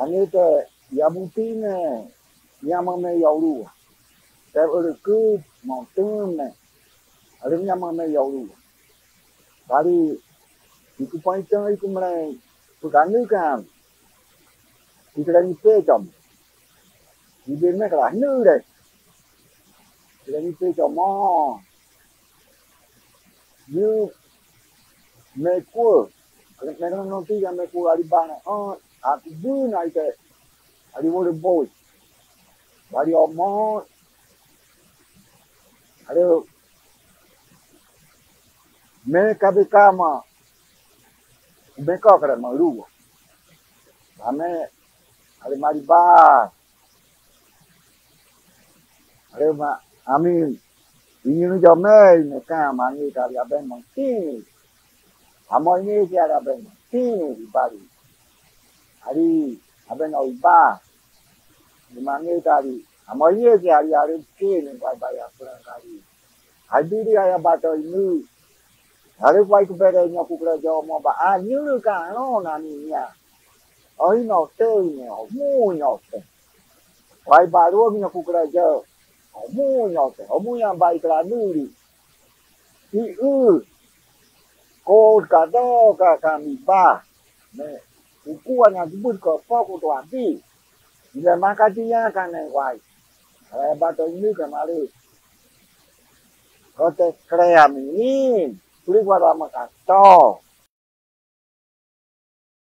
Ani te ya butine nyama me yauru. Te mountain ku montune. Ale nyama me yauru. Kali iku paitang iku mrai paganu kan. Iku lagi pe chom. Ibe me kala nu de. Lagi pejam mah mo. Như me ku. Me no nói tiga me ku ali bana. Oh, aku at ada, ariwore boy bari ọmọ ada mereka bikama mereka kerana ma Kami ada ari mari ba ari ma ami inyinu jọmọ ẹyìn mereka ma ní ìdarí abẹ́mọ̀ tí àmọ́ ní ìdí ara abẹ́mọ̀ tí. ari aben hau ba, imanetari, Amalia ke ari hari ke ni kata ya kurang kari. a diri aia batoi ni, Hari baik berenya aku kerja mo ba. Ah, ni kan, no nani ni ya. Oh, ini nafsu ini, mu nafsu. Baik baru ni aku kerja. Mu nafsu, mu yang baik lah nuri. I u. kouka doka kami bah. ね ukuan yang disebut gopok kutu api. Bila makatinya akan nengkwai. Kalau batu ini kemari. Kote kream ini. Beri lama.